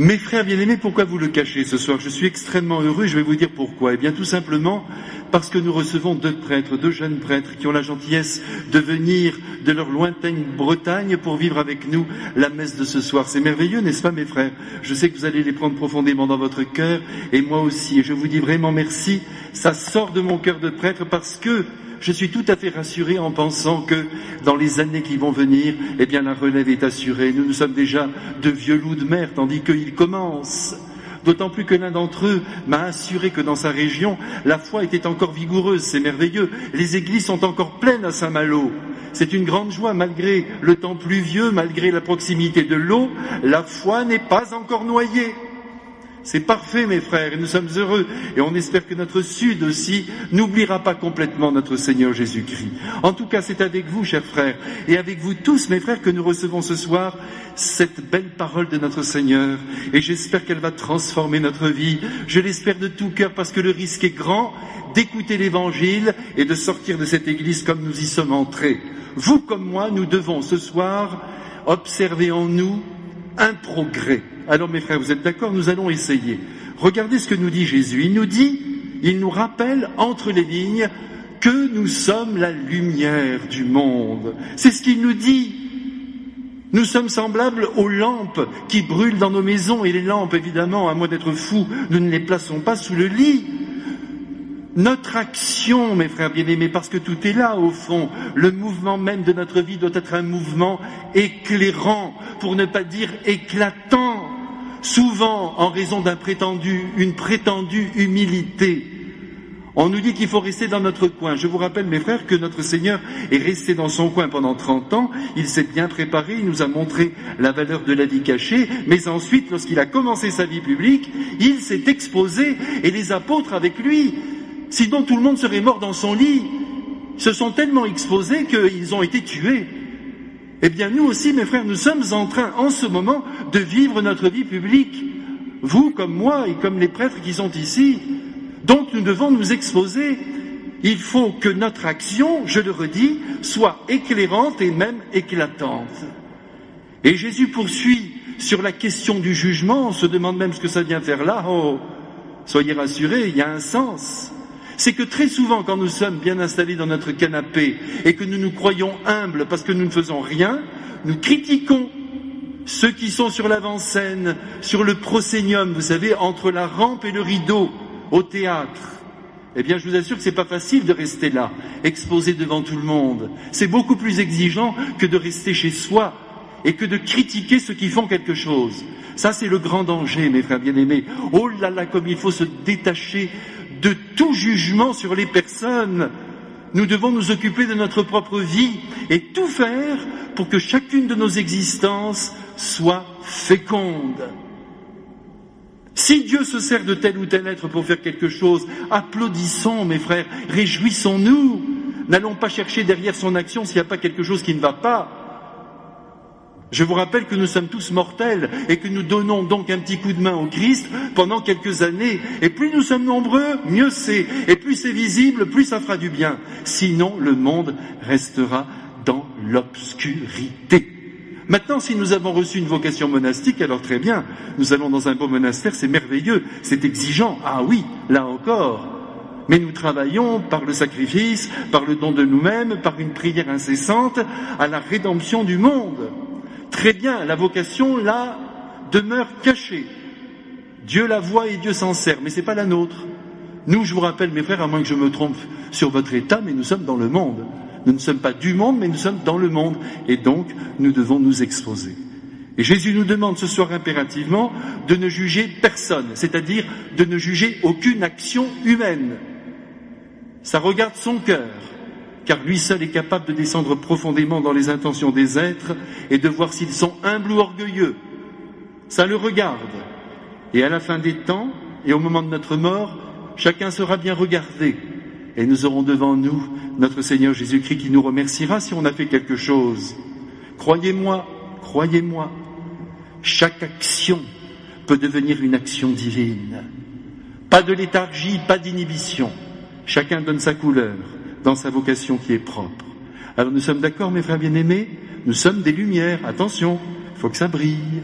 Mes frères bien-aimés, pourquoi vous le cachez ce soir? Je suis extrêmement heureux et je vais vous dire pourquoi. Eh bien tout simplement parce que nous recevons deux prêtres, deux jeunes prêtres qui ont la gentillesse de venir de leur lointaine Bretagne pour vivre avec nous la messe de ce soir. C'est merveilleux, n'est-ce pas mes frères? Je sais que vous allez les prendre profondément dans votre cœur et moi aussi. Et je vous dis vraiment merci. Ça sort de mon cœur de prêtre parce que je suis tout à fait rassuré en pensant que dans les années qui vont venir, eh bien la relève est assurée. Nous, nous sommes déjà de vieux loups de mer, tandis qu'ils commencent. D'autant plus que l'un d'entre eux m'a assuré que dans sa région, la foi était encore vigoureuse, c'est merveilleux. Les églises sont encore pleines à Saint-Malo. C'est une grande joie, malgré le temps pluvieux, malgré la proximité de l'eau, la foi n'est pas encore noyée. C'est parfait, mes frères, et nous sommes heureux. Et on espère que notre Sud aussi n'oubliera pas complètement notre Seigneur Jésus-Christ. En tout cas, c'est avec vous, chers frères, et avec vous tous, mes frères, que nous recevons ce soir cette belle parole de notre Seigneur. Et j'espère qu'elle va transformer notre vie. Je l'espère de tout cœur parce que le risque est grand d'écouter l'Évangile et de sortir de cette Église comme nous y sommes entrés. Vous comme moi, nous devons ce soir observer en nous un progrès alors mes frères, vous êtes d'accord? Nous allons essayer. Regardez ce que nous dit Jésus. Il nous dit, il nous rappelle entre les lignes que nous sommes la lumière du monde. C'est ce qu'il nous dit. Nous sommes semblables aux lampes qui brûlent dans nos maisons et les lampes, évidemment, à moins d'être fous, nous ne les plaçons pas sous le lit. Notre action, mes frères bien-aimés, parce que tout est là au fond, le mouvement même de notre vie doit être un mouvement éclairant, pour ne pas dire éclatant souvent en raison d'un prétendu, une prétendue humilité. On nous dit qu'il faut rester dans notre coin. Je vous rappelle, mes frères, que notre Seigneur est resté dans son coin pendant 30 ans. Il s'est bien préparé, il nous a montré la valeur de la vie cachée. Mais ensuite, lorsqu'il a commencé sa vie publique, il s'est exposé et les apôtres avec lui. Sinon, tout le monde serait mort dans son lit. Se sont tellement exposés qu'ils ont été tués. Eh bien, nous aussi, mes frères, nous sommes en train, en ce moment, de vivre notre vie publique. Vous, comme moi, et comme les prêtres qui sont ici. Donc, nous devons nous exposer. Il faut que notre action, je le redis, soit éclairante et même éclatante. Et Jésus poursuit sur la question du jugement, on se demande même ce que ça vient faire là. Oh, soyez rassurés, il y a un sens c'est que très souvent, quand nous sommes bien installés dans notre canapé et que nous nous croyons humbles parce que nous ne faisons rien, nous critiquons ceux qui sont sur l'avant-scène, sur le proscénium, vous savez, entre la rampe et le rideau au théâtre. Eh bien, je vous assure que ce n'est pas facile de rester là, exposé devant tout le monde. C'est beaucoup plus exigeant que de rester chez soi et que de critiquer ceux qui font quelque chose. Ça, c'est le grand danger, mes frères bien-aimés. Oh là là, comme il faut se détacher de tout jugement sur les personnes. Nous devons nous occuper de notre propre vie et tout faire pour que chacune de nos existences soit féconde. Si Dieu se sert de tel ou tel être pour faire quelque chose, applaudissons, mes frères, réjouissons-nous. N'allons pas chercher derrière son action s'il n'y a pas quelque chose qui ne va pas. Je vous rappelle que nous sommes tous mortels et que nous donnons donc un petit coup de main au Christ pendant quelques années. Et plus nous sommes nombreux, mieux c'est. Et plus c'est visible, plus ça fera du bien. Sinon, le monde restera dans l'obscurité. Maintenant, si nous avons reçu une vocation monastique, alors très bien, nous allons dans un beau monastère, c'est merveilleux, c'est exigeant. Ah oui, là encore. Mais nous travaillons par le sacrifice, par le don de nous-mêmes, par une prière incessante à la rédemption du monde. Très bien, la vocation, là, demeure cachée. Dieu la voit et Dieu s'en sert, mais ce n'est pas la nôtre. Nous, je vous rappelle, mes frères, à moins que je me trompe sur votre état, mais nous sommes dans le monde. Nous ne sommes pas du monde, mais nous sommes dans le monde. Et donc, nous devons nous exposer. Et Jésus nous demande ce soir impérativement de ne juger personne, c'est-à-dire de ne juger aucune action humaine. Ça regarde son cœur, car lui seul est capable de descendre profondément dans les intentions des êtres et de voir s'ils sont humbles ou orgueilleux. Ça le regarde. Et à la fin des temps, et au moment de notre mort, chacun sera bien regardé. Et nous aurons devant nous notre Seigneur Jésus-Christ qui nous remerciera si on a fait quelque chose. Croyez-moi, croyez-moi, chaque action peut devenir une action divine. Pas de léthargie, pas d'inhibition. Chacun donne sa couleur dans sa vocation qui est propre. Alors nous sommes d'accord, mes frères bien-aimés, nous sommes des lumières, attention, il faut que ça brille.